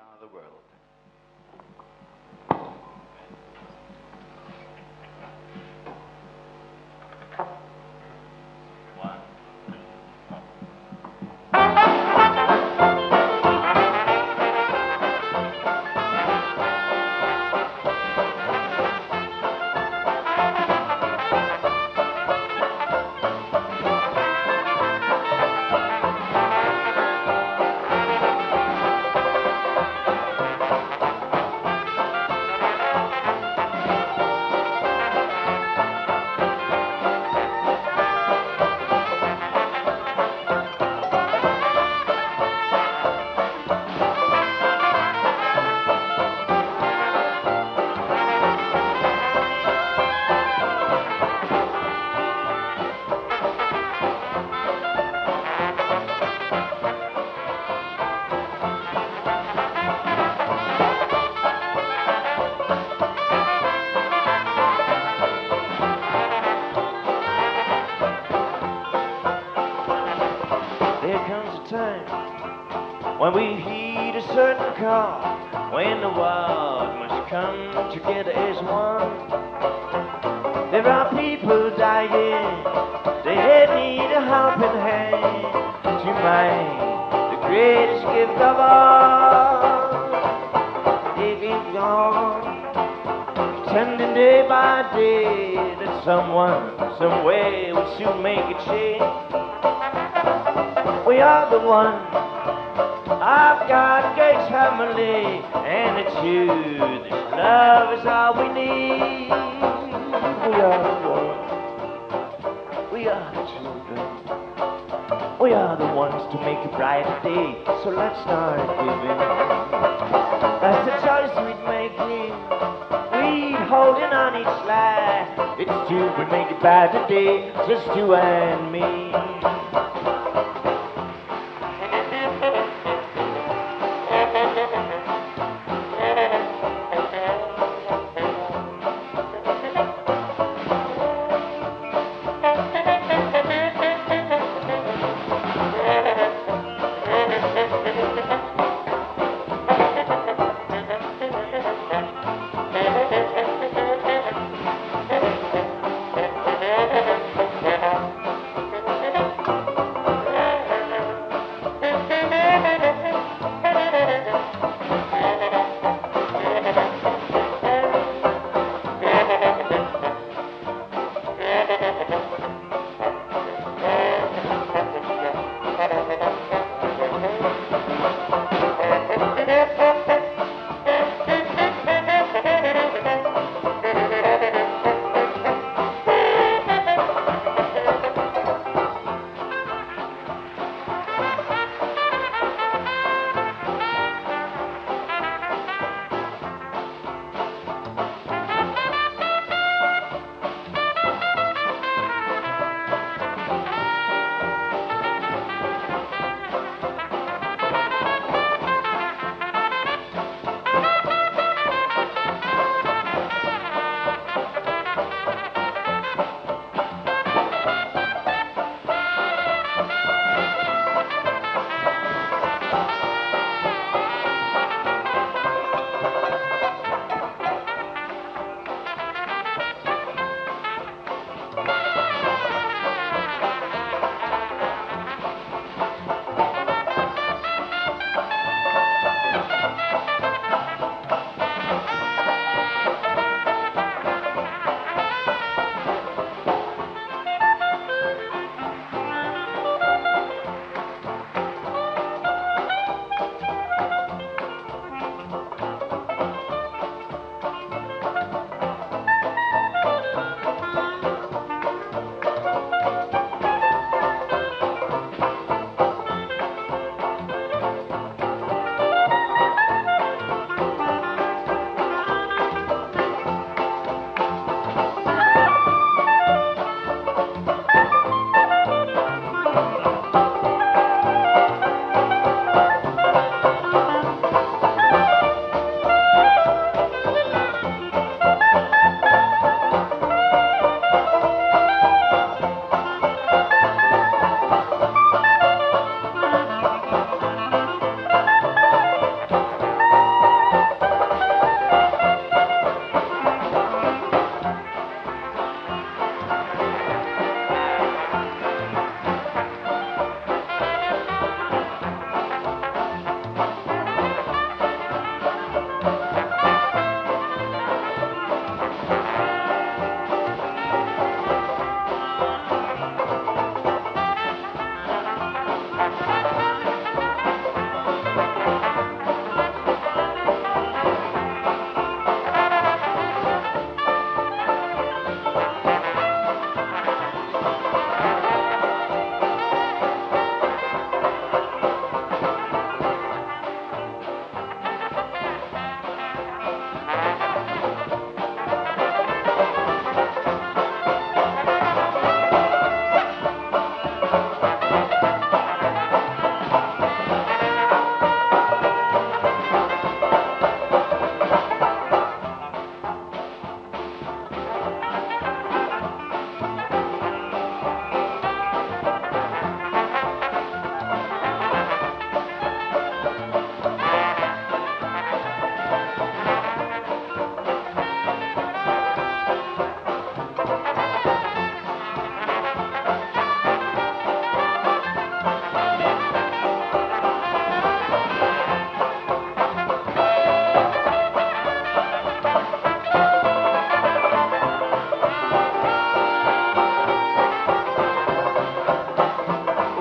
are the world. When we heed a certain call, when the world must come together as one. There are people dying, they need a helping hand to make the greatest gift of all. If it's gone, pretending day by day that someone, some way will soon make a change. We are the one. I've got great family, and it's you. This love is all we need. We are the one. We are the children. We are the ones to make a brighter day. So let's start giving. That's the choice we'd making. We holding on each line. It's you we make a brighter day. Just you and me.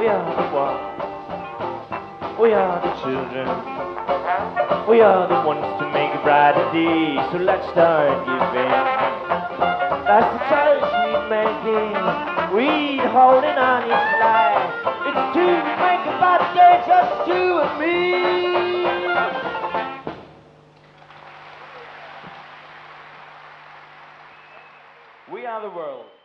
are the world. We are the children. We are the ones to make a brighter day. So let's start giving. That's the choice we're making. We're holding on each life. It's too make a brighter day, just you and me. We are the world.